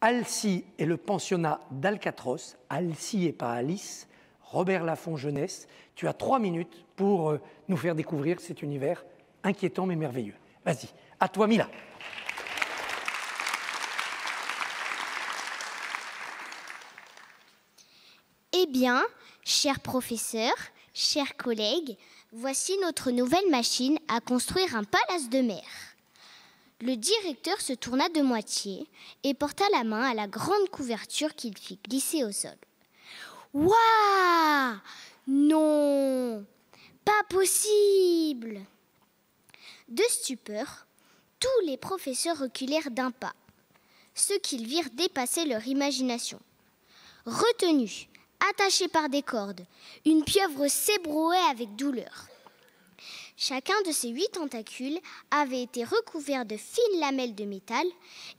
Alcy et le pensionnat d'Alcatros, Alcy et pas Alice, Robert Laffont Jeunesse. Tu as trois minutes pour euh, nous faire découvrir cet univers inquiétant mais merveilleux. Vas-y, à toi Mila. Eh bien, chers professeurs, chers collègues, voici notre nouvelle machine à construire un palace de mer. Le directeur se tourna de moitié et porta la main à la grande couverture qu'il fit glisser au sol. Waouh Non Pas possible De stupeur, tous les professeurs reculèrent d'un pas. Ceux qu'ils virent dépasser leur imagination. Retenus, attachés par des cordes, une pieuvre s'ébrouait avec douleur. Chacun de ces huit tentacules avait été recouvert de fines lamelles de métal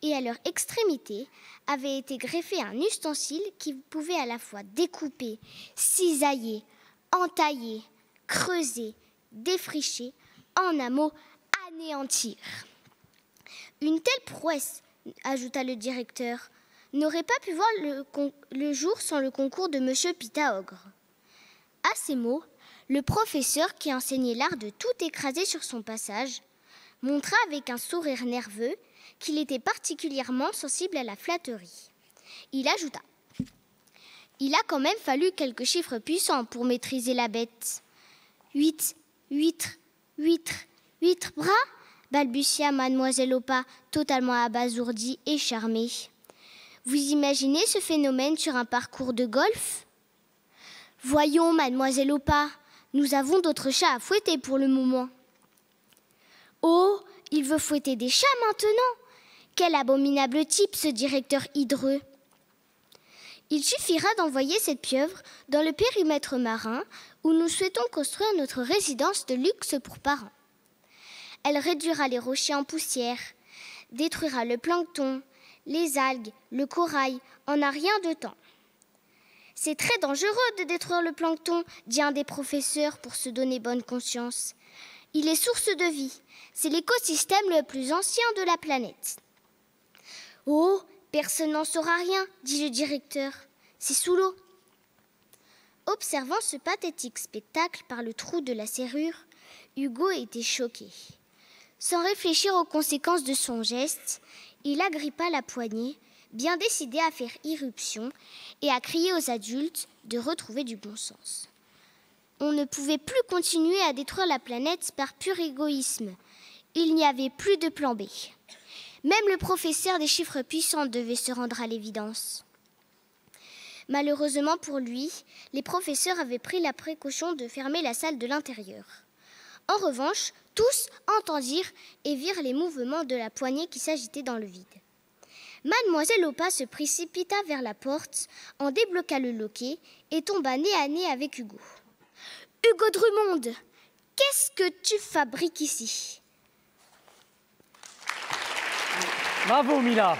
et à leur extrémité avait été greffé un ustensile qui pouvait à la fois découper, cisailler, entailler, creuser, défricher, en un mot, anéantir. Une telle prouesse, ajouta le directeur, n'aurait pas pu voir le, le, jour sans le concours de M. Pythagore. À ces mots, le professeur, qui enseignait l'art de tout écraser sur son passage, montra avec un sourire nerveux qu'il était particulièrement sensible à la flatterie. Il ajouta Il a quand même fallu quelques chiffres puissants pour maîtriser la bête. Huit, huîtres, huîtres, huîtres bras balbutia mademoiselle Opa, totalement abasourdie et charmée. Vous imaginez ce phénomène sur un parcours de golf? Voyons, mademoiselle Opa, nous avons d'autres chats à fouetter pour le moment. Oh, il veut fouetter des chats maintenant Quel abominable type, ce directeur hydreux Il suffira d'envoyer cette pieuvre dans le périmètre marin où nous souhaitons construire notre résidence de luxe pour parents. Elle réduira les rochers en poussière, détruira le plancton, les algues, le corail en a rien de temps. C'est très dangereux de détruire le plancton, dit un des professeurs pour se donner bonne conscience. Il est source de vie. C'est l'écosystème le plus ancien de la planète. Oh, personne n'en saura rien, dit le directeur. C'est sous l'eau. Observant ce pathétique spectacle par le trou de la serrure, Hugo était choqué. Sans réfléchir aux conséquences de son geste, il agrippa la poignée, bien décidé à faire irruption et à crier aux adultes de retrouver du bon sens. On ne pouvait plus continuer à détruire la planète par pur égoïsme. Il n'y avait plus de plan B. Même le professeur des chiffres puissants devait se rendre à l'évidence. Malheureusement pour lui, les professeurs avaient pris la précaution de fermer la salle de l'intérieur. En revanche, tous entendirent et virent les mouvements de la poignée qui s'agitait dans le vide. Mademoiselle Opa se précipita vers la porte, en débloqua le loquet et tomba nez à nez avec Hugo. Hugo Drummond, qu'est-ce que tu fabriques ici? Bravo Mila